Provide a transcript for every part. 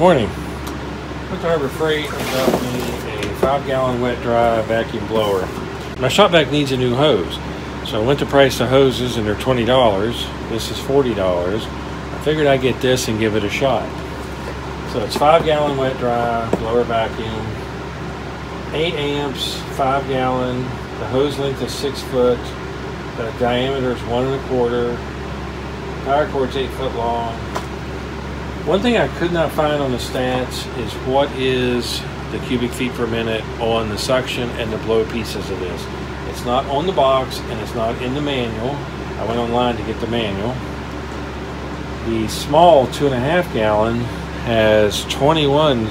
Morning. Went to Harbor Freight got me a five gallon wet dry vacuum blower. My shop vac needs a new hose. So I went to price the hoses and they're $20. This is $40. I figured I'd get this and give it a shot. So it's five gallon wet dry blower vacuum, eight amps, five gallon. The hose length is six foot. The diameter is one and a quarter. Power cord's eight foot long. One thing I could not find on the stats is what is the cubic feet per minute on the suction and the blow pieces of this. It's not on the box and it's not in the manual. I went online to get the manual. The small two and a half gallon has 21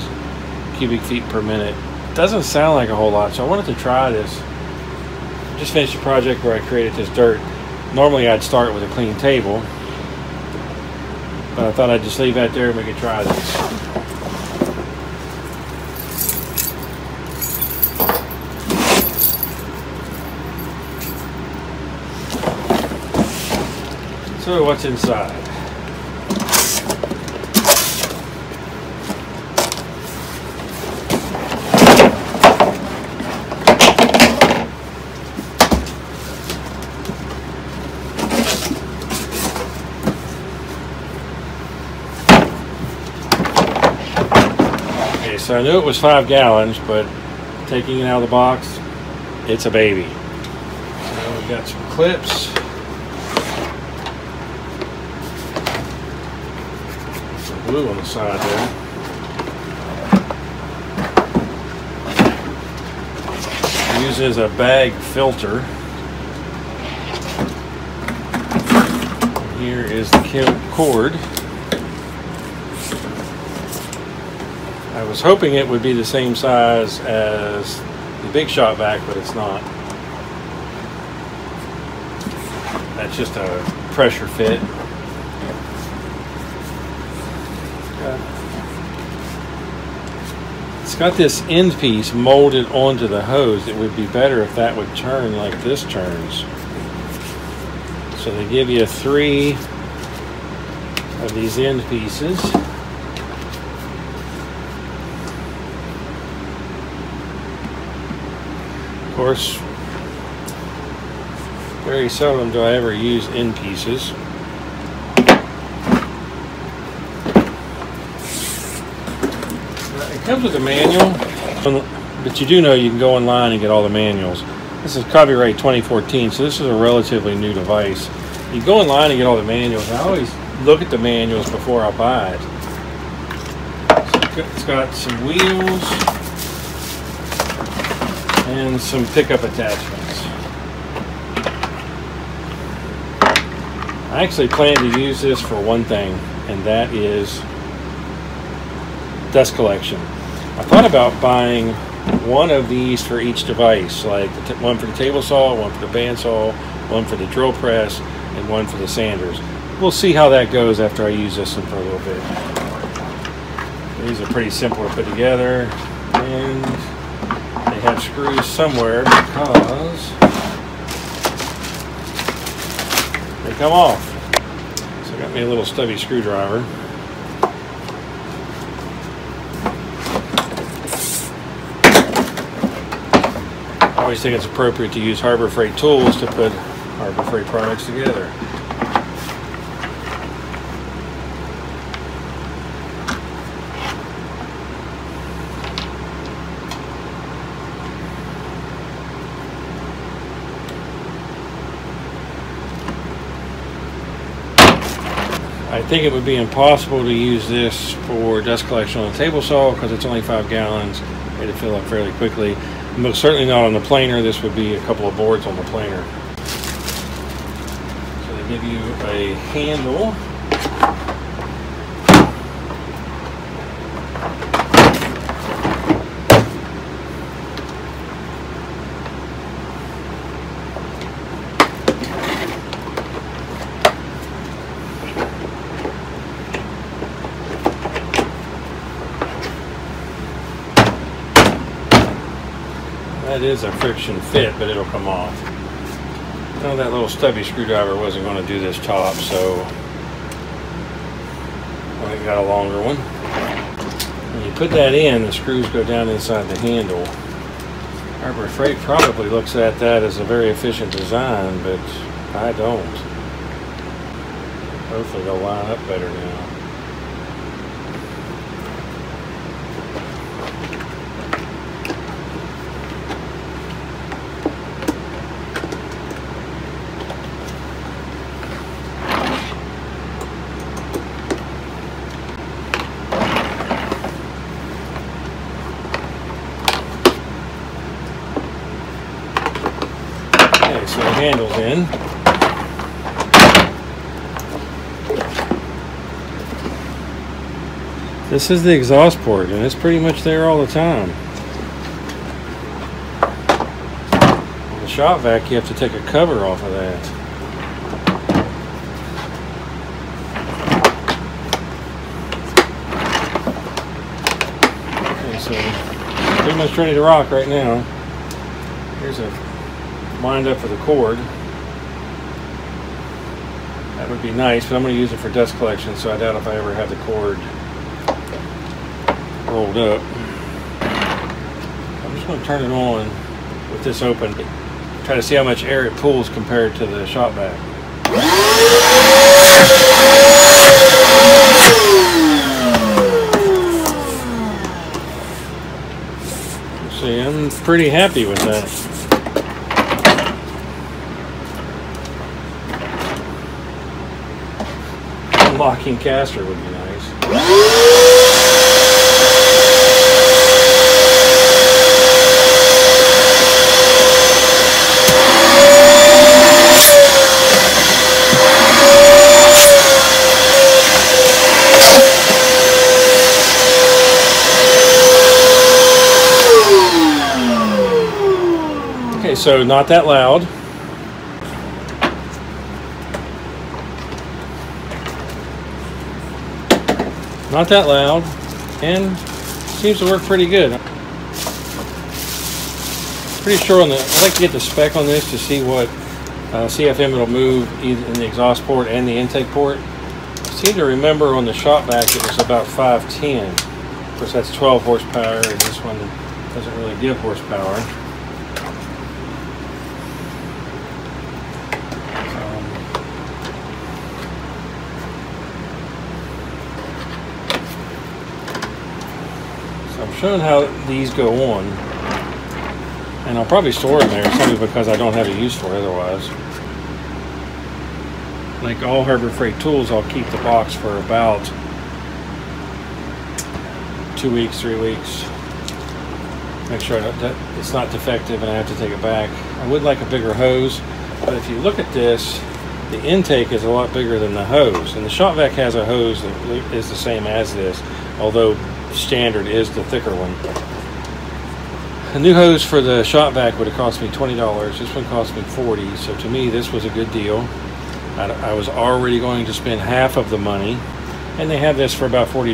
cubic feet per minute. Doesn't sound like a whole lot, so I wanted to try this. Just finished a project where I created this dirt. Normally I'd start with a clean table, but I thought I'd just leave that there and we could try this. So what's inside? Okay, so I knew it was five gallons, but taking it out of the box, it's a baby. So we've got some clips. Some glue on the side there. Uses a bag filter. Here is the cord. I was hoping it would be the same size as the big Shop vac, but it's not. That's just a pressure fit. It's got this end piece molded onto the hose. It would be better if that would turn like this turns. So they give you three of these end pieces. Course, very seldom do I ever use end pieces. It comes with a manual, but you do know you can go online and get all the manuals. This is copyright 2014, so this is a relatively new device. You go online and get all the manuals. I always look at the manuals before I buy it. It's got some wheels and some pickup attachments. I actually plan to use this for one thing, and that is dust collection. I thought about buying one of these for each device, like one for the table saw, one for the bandsaw, one for the drill press, and one for the sanders. We'll see how that goes after I use this one for a little bit. These are pretty simple to put together, and they have screws somewhere because they come off. So I got me a little stubby screwdriver. I always think it's appropriate to use Harbor Freight tools to put Harbor Freight products together. I think it would be impossible to use this for dust collection on a table saw because it's only five gallons. It'd fill up fairly quickly. Most certainly not on the planer. This would be a couple of boards on the planer. So they give you a handle. That is a friction fit, but it'll come off. No, that little stubby screwdriver wasn't going to do this top, so I got a longer one. When you put that in, the screws go down inside the handle. Harbor Freight probably looks at that as a very efficient design, but I don't. Hopefully they'll line up better now. Okay, so the handle's in. This is the exhaust port, and it's pretty much there all the time. On the shop vac, you have to take a cover off of that. Okay, so pretty much ready to rock right now. Here's a wind up for the cord. That would be nice, but I'm going to use it for dust collection, so I doubt if I ever have the cord rolled up. I'm just going to turn it on with this open. Try to see how much air it pulls compared to the shop vac. See, I'm pretty happy with that. Locking caster would be nice. Okay, so not that loud. Not that loud, and seems to work pretty good. Pretty sure on the. I'd like to get the spec on this to see what uh, CFM it'll move either in the exhaust port and the intake port. I seem to remember on the shop vac it was about 510. Of course, that's 12 horsepower, and this one doesn't really give horsepower. So I'm showing how these go on. And I'll probably store them there simply because I don't have a use for it otherwise. Like all Harbor Freight tools, I'll keep the box for about two weeks, three weeks. Make sure that it's not defective and I have to take it back. I would like a bigger hose, but if you look at this, the intake is a lot bigger than the hose. And the shop vac has a hose that is the same as this, although standard is the thicker one. A new hose for the shop vac would have cost me $20. This one cost me 40 so to me this was a good deal. I, I was already going to spend half of the money, and they have this for about $40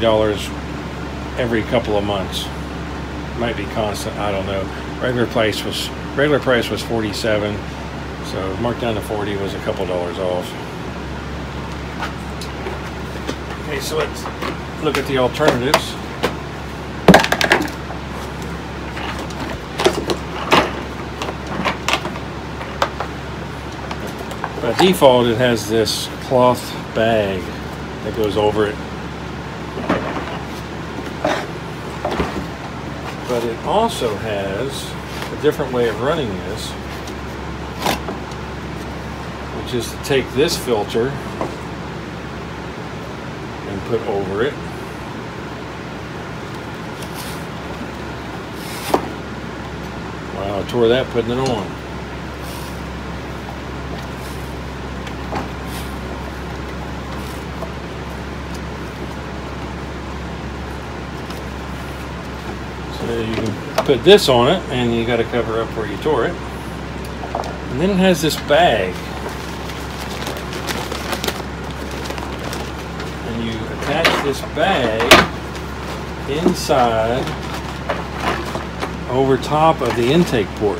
every couple of months. Might be constant, I don't know. Regular price was regular price was 47 so marked down to 40 was a couple dollars off. Okay, so let's look at the alternatives. By default, it has this cloth bag that goes over it. But it also has a different way of running this, which is to take this filter and put over it. Wow, I tore that putting it on. So you can put this on it and you got to cover up where you tore it. And then it has this bag. And you attach this bag inside over top of the intake port.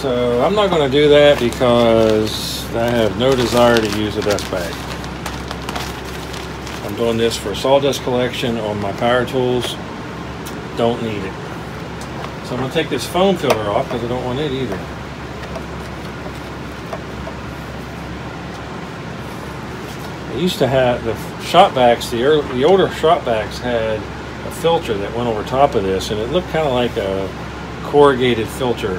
So I'm not going to do that because I have no desire to use a dust bag. I'm doing this for sawdust collection on my power tools. Don't need it. So I'm going to take this foam filter off because I don't want it either. I used to have the shop vacs, the, early, the older shop vacs had a filter that went over top of this and it looked kind of like a corrugated filter.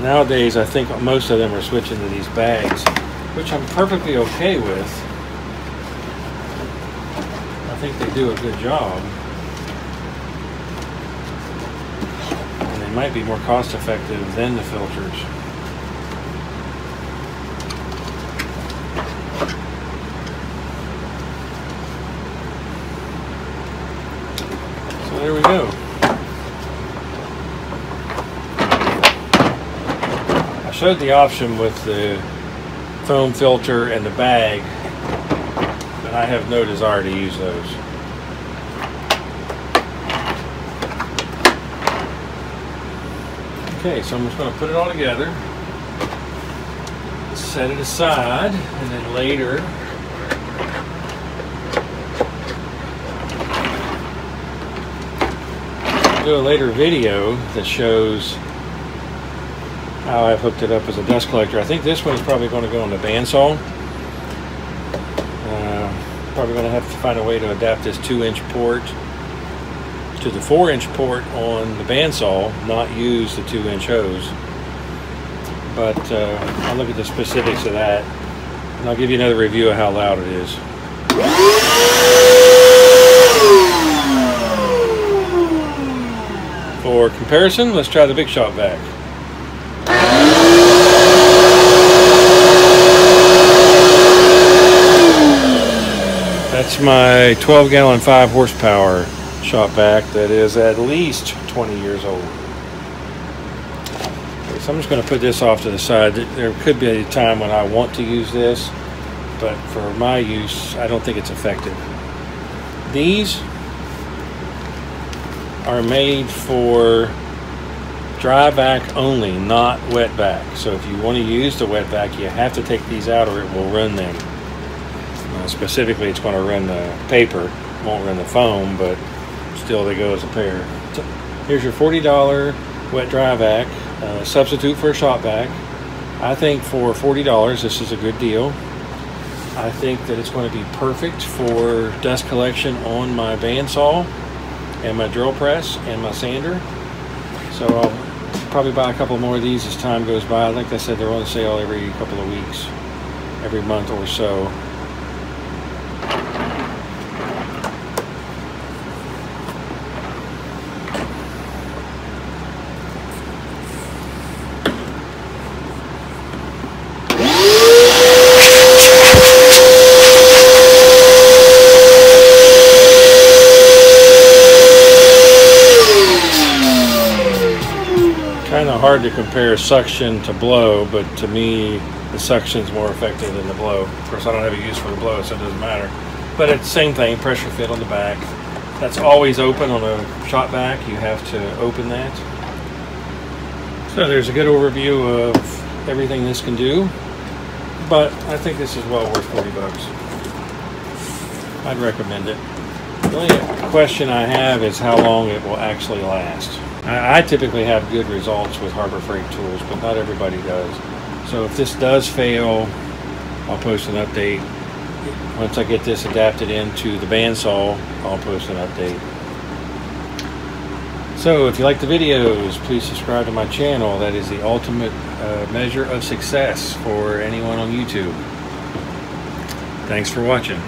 Nowadays I think most of them are switching to these bags, which I'm perfectly okay with. I think they do a good job. And they might be more cost effective than the filters. So there we go. I showed the option with the foam filter and the bag, and I have no desire to use those. Okay, so I'm just going to put it all together, set it aside, and then later do a later video that shows how I've hooked it up as a dust collector. I think this one is probably going to go on the bandsaw. Probably going to have to find a way to adapt this 2-inch port to the 4-inch port on the bandsaw, not use the 2-inch hose. But uh, I'll look at the specifics of that, and I'll give you another review of how loud it is. For comparison, let's try the Big Shop vac. My 12 gallon 5 horsepower shop vac that is at least 20 years old. Okay, so I'm just going to put this off to the side. There could be a time when I want to use this, but for my use, I don't think it's effective. These are made for dry vac only, not wet vac. So if you want to use the wet vac, you have to take these out or it will run them. Specifically, it's going to run the paper, won't run the foam, but still they go as a pair. So here's your $40 wet dry vac, uh, substitute for a shop vac. I think for $40, this is a good deal. I think that it's going to be perfect for dust collection on my bandsaw and my drill press and my sander. So I'll probably buy a couple more of these as time goes by. Like I said, they're on sale every couple of weeks, every month or so. kind of hard to compare suction to blow, but to me, the suction's more effective than the blow. Of course, I don't have a use for the blow, so it doesn't matter. But it's the same thing, pressure fit on the back. That's always open on a shop vac. You have to open that. So there's a good overview of everything this can do. But I think this is well worth 40 bucks. I'd recommend it. The only question I have is how long it will actually last. I, typically have good results with Harbor Freight tools, but not everybody does. So if this does fail, I'll post an update. Once I get this adapted into the bandsaw, I'll post an update. So if you like the videos, please subscribe to my channel. That is the ultimate uh, measure of success for anyone on YouTube. Thanks for watching.